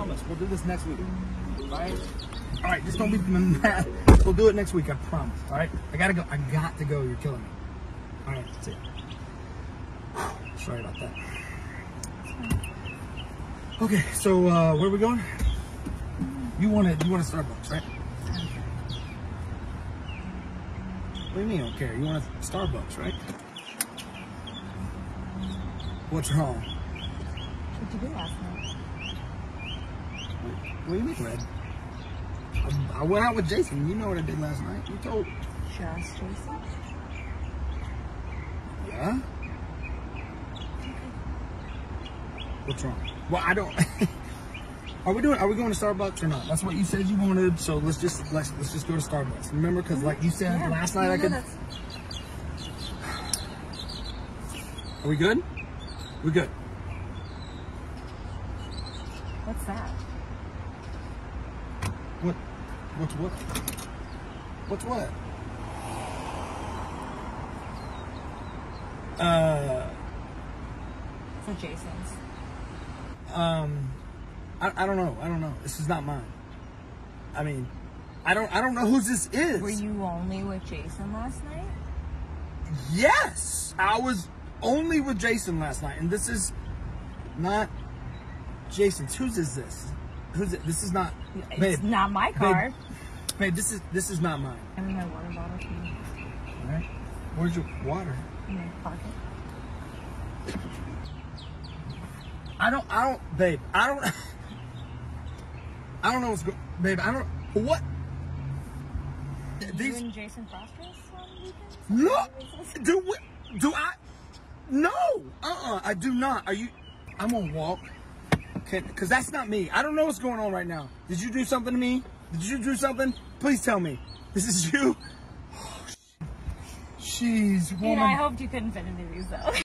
promise. We'll do this next week. All right? All right, just don't be mad. We'll do it next week. I promise. All right? I gotta go. I got to go. You're killing me. All right, that's it. Sorry about that. Okay, so uh, where are we going? You want to you want a Starbucks, right? What do you mean you don't care? You want a Starbucks, right? What's wrong? What'd you do last night? What do you mean, Red? I, I went out with Jason. You know what I did last night. You told. Just Jason? Yeah? What's wrong? Well, I don't. are we doing? Are we going to Starbucks or not? That's what you said you wanted. So let's just let's let's just go to Starbucks. Remember, because like you said Yeah. last night, I could. that's- Are we good? We good. What's that? What? What's what? What's what? Uh, For Jason's. um, I, I don't know. I don't know. This is not mine. I mean, I don't. I don't know whose this is. Were you only with Jason last night? Yes, I was only with Jason last night, and this is not Jason's. Whose is this? Who's it? This is not. It's Babe, not my car. babe, this is this is not mine. I mean, my water bottle can All right. Where's your water? in my pocket. I don't. I don't, babe. I don't. I don't know what's going. Babe, I don't. What? You These. and Jason Frosters on weekends? Look. Do we, Do I? No. Uh. uh I do not. Are you? I'm gonna walk. Can, Cause that's not me. I don't know what's going on right now. Did you do something to me? Did you do something? Please tell me. This is you. Oh, Jeez, You woman. know, I hoped you couldn't fit into these though.